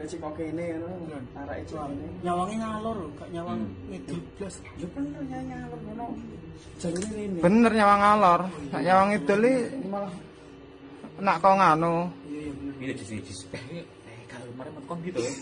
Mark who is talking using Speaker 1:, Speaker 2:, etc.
Speaker 1: Leci kok kene ngono itu amin.
Speaker 2: Nyawange ngalor, gak nyawang
Speaker 3: hmm.
Speaker 2: ngidul blas.
Speaker 1: Ya bener, nyawang nyalur ngono. Jalure rene.
Speaker 3: Bener nyawang ngalor. Nyawang ngidul
Speaker 1: ini malah.
Speaker 3: Nak kok nganu.
Speaker 2: Iya, iya bener.
Speaker 4: Ini disini, disini. Eh, eh, kalau kemarin kon gitu ya.